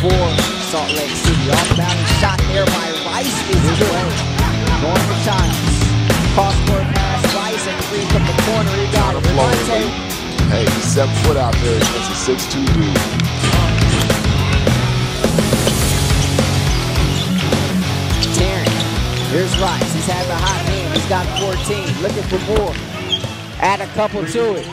for Salt Lake City. Off balance shot there by Rice is good. Going for Childs. Cross court pass, Rice and three from the corner. He got it. Devontae. Hey, he's seven foot out there against a six-two dude. Here's Rice. He's having a hot hand. He's got 14. Looking for more. Add a couple to it.